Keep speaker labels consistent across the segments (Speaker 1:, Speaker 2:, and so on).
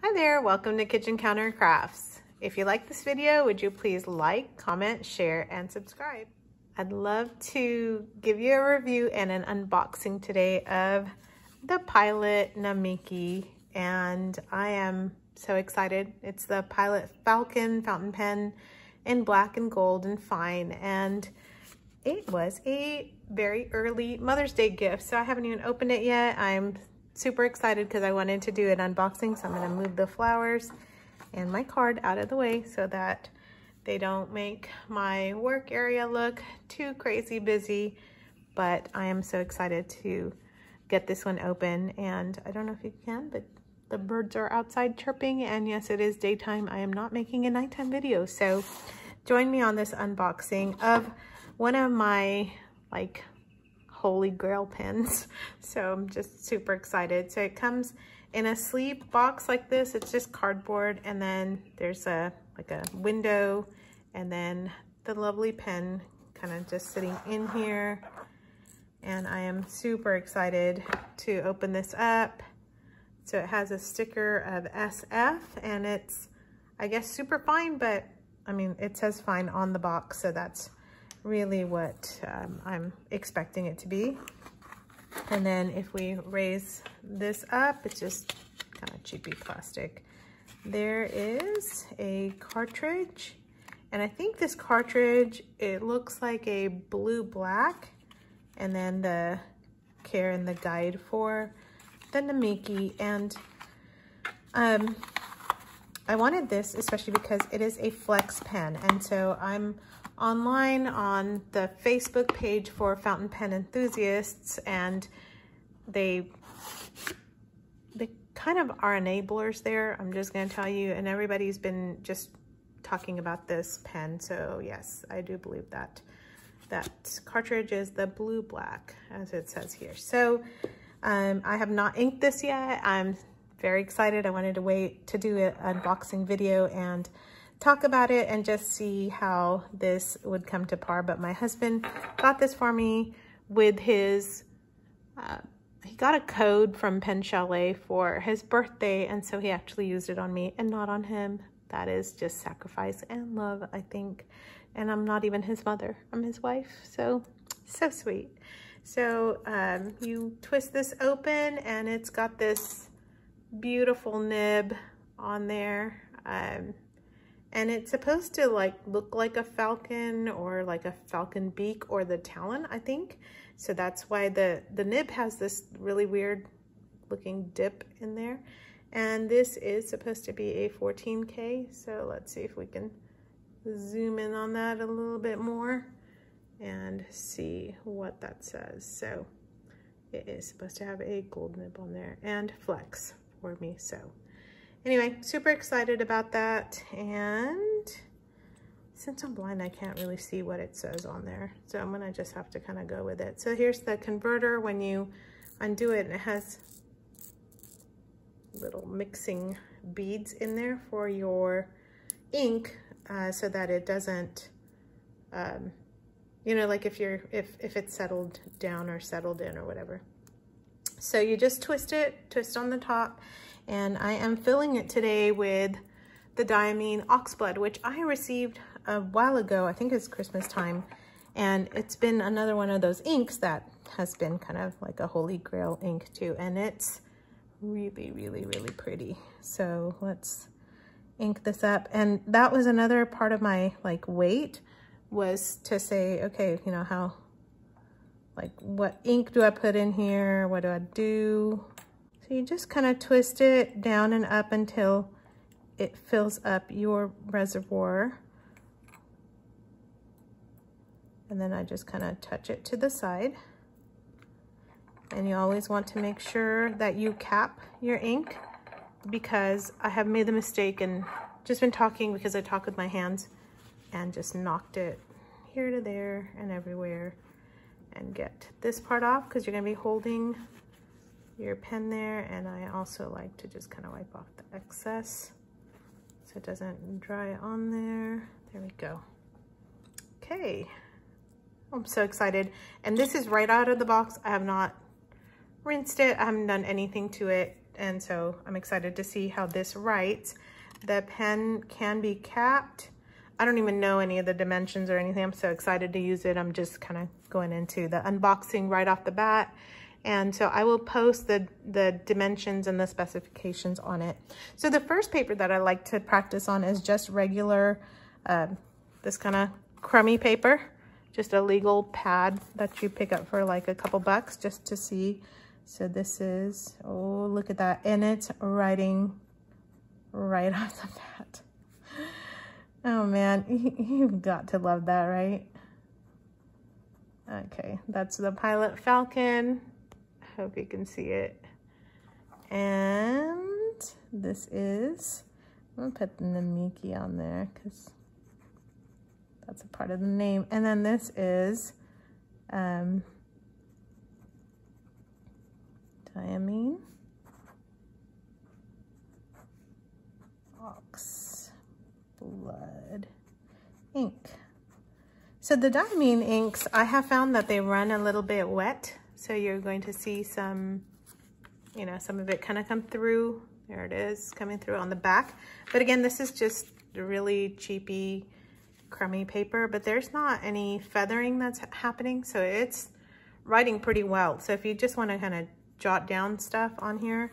Speaker 1: Hi there, welcome to Kitchen Counter Crafts. If you like this video, would you please like, comment, share, and subscribe? I'd love to give you a review and an unboxing today of the Pilot Namiki, and I am so excited. It's the Pilot Falcon fountain pen in black and gold and fine, and it was a very early Mother's Day gift, so I haven't even opened it yet. I'm super excited because I wanted to do an unboxing, so I'm gonna move the flowers and my card out of the way so that they don't make my work area look too crazy busy, but I am so excited to get this one open and I don't know if you can, but the birds are outside chirping and yes, it is daytime. I am not making a nighttime video, so join me on this unboxing of one of my like holy grail pens. So I'm just super excited. So it comes in a sleeve box like this. It's just cardboard and then there's a like a window and then the lovely pen kind of just sitting in here. And I am super excited to open this up. So it has a sticker of SF and it's, I guess, super fine, but I mean, it says fine on the box. So that's really what um, I'm expecting it to be. And then if we raise this up, it's just kind of cheapy plastic. There is a cartridge. And I think this cartridge, it looks like a blue-black. And then the care and the guide for the Namiki. And um, I wanted this especially because it is a flex pen. And so I'm online on the Facebook page for fountain pen enthusiasts and they they kind of are enablers there. I'm just to tell you and everybody's been just talking about this pen. So yes, I do believe that that cartridge is the blue black as it says here. So um, I have not inked this yet. I'm very excited. I wanted to wait to do an unboxing video and talk about it and just see how this would come to par. But my husband got this for me with his, uh, he got a code from Pen Chalet for his birthday. And so he actually used it on me and not on him. That is just sacrifice and love, I think. And I'm not even his mother, I'm his wife. So, so sweet. So um, you twist this open and it's got this beautiful nib on there. Um, and it's supposed to like look like a falcon or like a falcon beak or the talon, I think. So that's why the, the nib has this really weird looking dip in there. And this is supposed to be a 14K. So let's see if we can zoom in on that a little bit more and see what that says. So it is supposed to have a gold nib on there and flex for me. So anyway, super excited about that. And since I'm blind, I can't really see what it says on there. So I'm gonna just have to kind of go with it. So here's the converter when you undo it and it has little mixing beads in there for your ink uh, so that it doesn't, um, you know, like if you're, if, if it's settled down or settled in or whatever. So you just twist it, twist on the top, and I am filling it today with the Diamine Oxblood, which I received a while ago. I think it's Christmas time. And it's been another one of those inks that has been kind of like a holy grail ink too. And it's really, really, really pretty. So let's ink this up. And that was another part of my like wait was to say, okay, you know, how, like what ink do I put in here? What do I do? So you just kind of twist it down and up until it fills up your reservoir. And then I just kind of touch it to the side. And you always want to make sure that you cap your ink because I have made the mistake and just been talking because I talk with my hands and just knocked it here to there and everywhere and get this part off because you're going to be holding your pen there and I also like to just kind of wipe off the excess so it doesn't dry on there. There we go. Okay, I'm so excited. And this is right out of the box. I have not rinsed it. I haven't done anything to it. And so I'm excited to see how this writes. The pen can be capped. I don't even know any of the dimensions or anything. I'm so excited to use it. I'm just kind of going into the unboxing right off the bat. And so I will post the, the dimensions and the specifications on it. So the first paper that I like to practice on is just regular, uh, this kind of crummy paper, just a legal pad that you pick up for like a couple bucks just to see. So this is, oh, look at that. And it's writing right off the bat. Oh man, you've got to love that, right? Okay, that's the Pilot Falcon. Hope you can see it. And this is, I'm gonna put the Namiki on there because that's a part of the name. And then this is um, diamine. Ox blood ink. So the diamine inks, I have found that they run a little bit wet so you're going to see some, you know, some of it kind of come through. There it is coming through on the back. But again, this is just really cheapy, crummy paper, but there's not any feathering that's happening. So it's writing pretty well. So if you just want to kind of jot down stuff on here,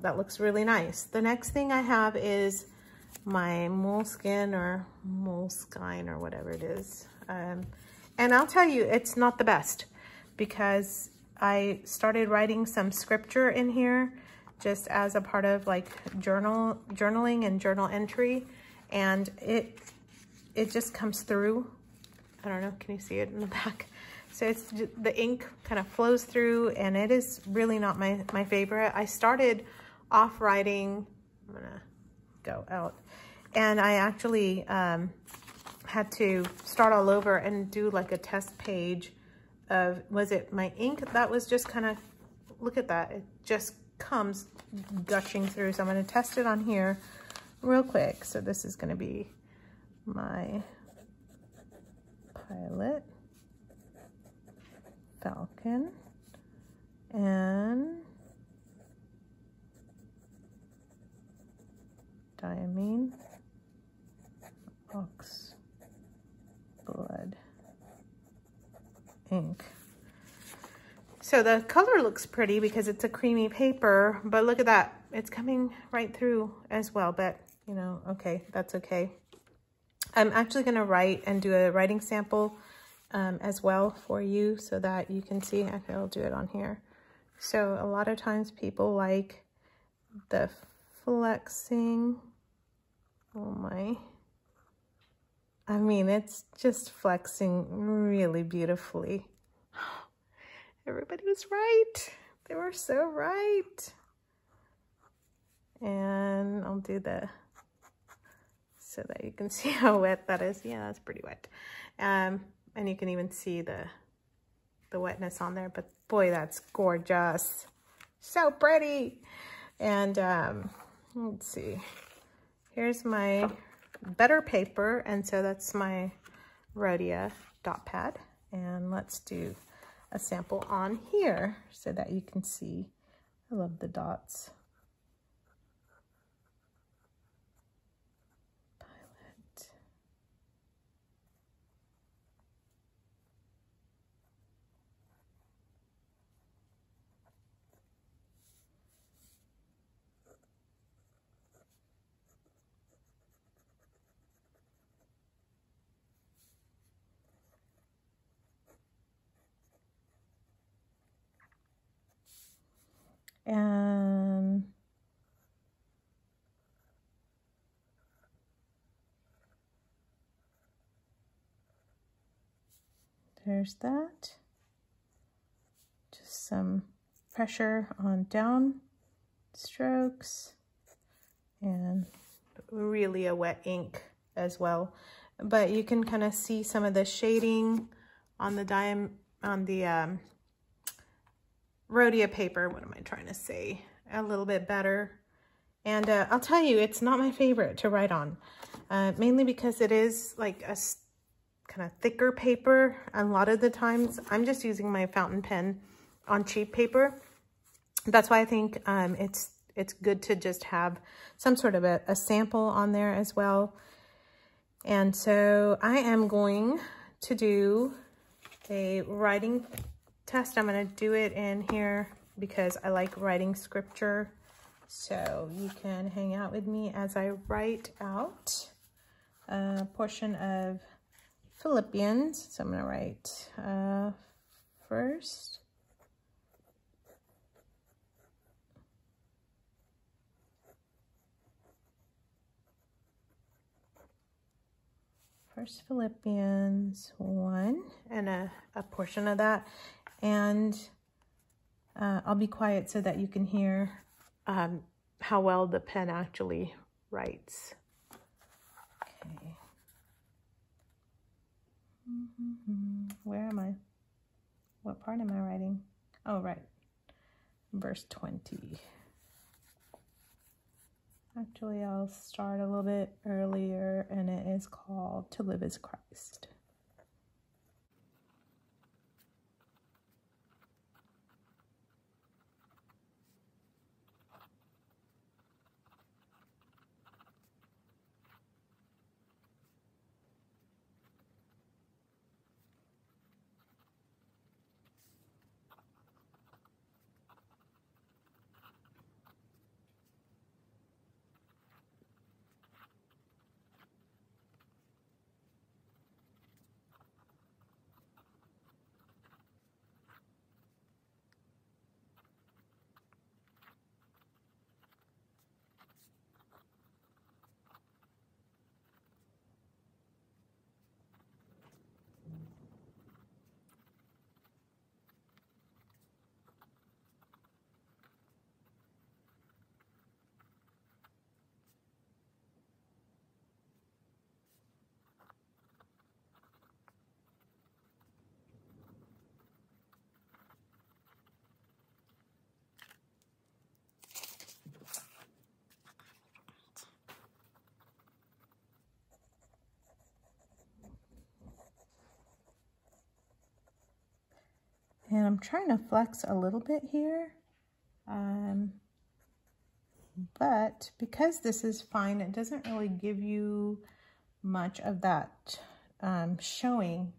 Speaker 1: that looks really nice. The next thing I have is my moleskin or moleskine or whatever it is. Um, and I'll tell you, it's not the best because I started writing some scripture in here just as a part of like journal journaling and journal entry. And it it just comes through. I don't know can you see it in the back? So it's the ink kind of flows through and it is really not my my favorite. I started off writing I'm gonna go out and I actually um, had to start all over and do like a test page of, was it my ink that was just kind of, look at that. It just comes gushing through. So I'm going to test it on here real quick. So this is going to be my Pilot Falcon and diamine ox blood ink. So the color looks pretty because it's a creamy paper, but look at that. It's coming right through as well, but you know, okay, that's okay. I'm actually gonna write and do a writing sample um, as well for you so that you can see, okay, I'll do it on here. So a lot of times people like the flexing, oh my, I mean, it's just flexing really beautifully. Everybody was right. They were so right. And I'll do the, so that you can see how wet that is. Yeah, that's pretty wet. Um, and you can even see the, the wetness on there, but boy, that's gorgeous. So pretty. And um, let's see, here's my better paper. And so that's my Rhodia dot pad. And let's do a sample on here so that you can see. I love the dots. And there's that. Just some pressure on down strokes and really a wet ink as well. But you can kind of see some of the shading on the dime on the um, Rhodia paper, what am I trying to say, a little bit better. And uh, I'll tell you, it's not my favorite to write on, uh, mainly because it is like a kind of thicker paper. A lot of the times, I'm just using my fountain pen on cheap paper. that's why I think um, it's it's good to just have some sort of a, a sample on there as well. And so I am going to do a writing test. I'm going to do it in here because I like writing scripture. So you can hang out with me as I write out a portion of Philippians. So I'm going to write uh, first. First Philippians 1 and a, a portion of that. And uh, I'll be quiet so that you can hear um, how well the pen actually writes. Okay. Mm -hmm. Where am I? What part am I writing? Oh, right. Verse 20. Actually, I'll start a little bit earlier, and it is called To Live as Christ. And I'm trying to flex a little bit here. Um, but because this is fine, it doesn't really give you much of that um, showing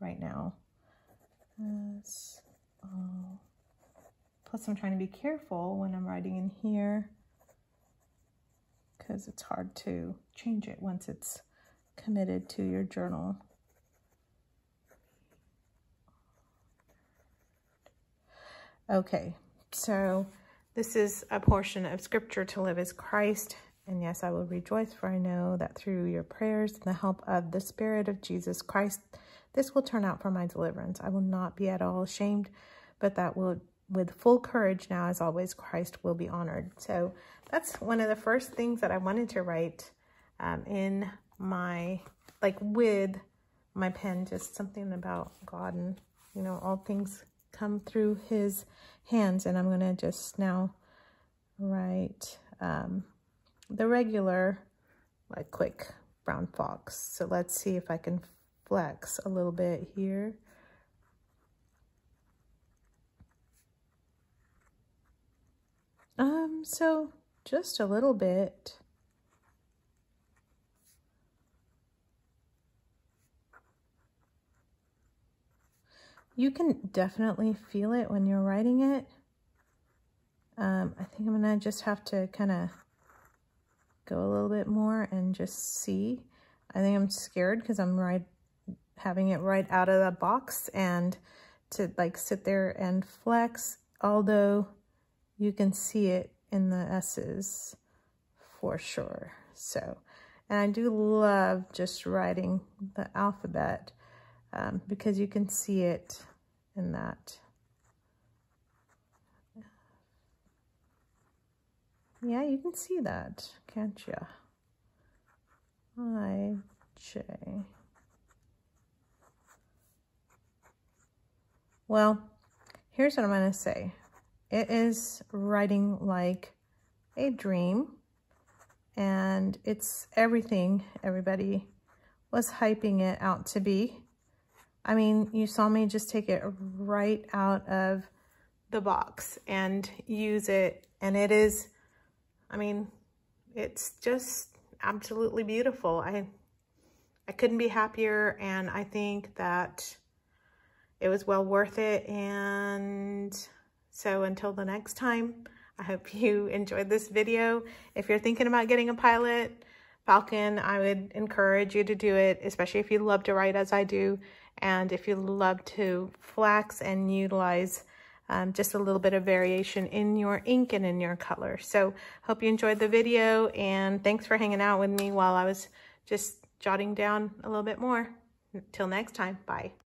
Speaker 1: right now. Plus, I'm trying to be careful when I'm writing in here because it's hard to change it once it's committed to your journal. Okay, so this is a portion of scripture to live as Christ. And yes, I will rejoice, for I know that through your prayers and the help of the Spirit of Jesus Christ, this will turn out for my deliverance. I will not be at all ashamed, but that will, with full courage now, as always, Christ will be honored. So that's one of the first things that I wanted to write um, in my, like with my pen, just something about God and, you know, all things come through his hands. And I'm going to just now write um, the regular, like quick brown fox. So let's see if I can flex a little bit here. Um, so just a little bit. You can definitely feel it when you're writing it. Um, I think I'm to just have to kind of go a little bit more and just see. I think I'm scared because I'm right having it right out of the box and to like sit there and flex, although you can see it in the S's for sure. So, and I do love just writing the alphabet um, because you can see it in that. Yeah, you can see that, can't you? I, J. Well, here's what I'm going to say. It is writing like a dream, and it's everything everybody was hyping it out to be. I mean, you saw me just take it right out of the box and use it. And it is, I mean, it's just absolutely beautiful. I, I couldn't be happier. And I think that it was well worth it. And so until the next time, I hope you enjoyed this video. If you're thinking about getting a pilot Falcon, I would encourage you to do it, especially if you love to write as I do. And if you love to flax and utilize um, just a little bit of variation in your ink and in your color. So hope you enjoyed the video and thanks for hanging out with me while I was just jotting down a little bit more. Until next time, bye.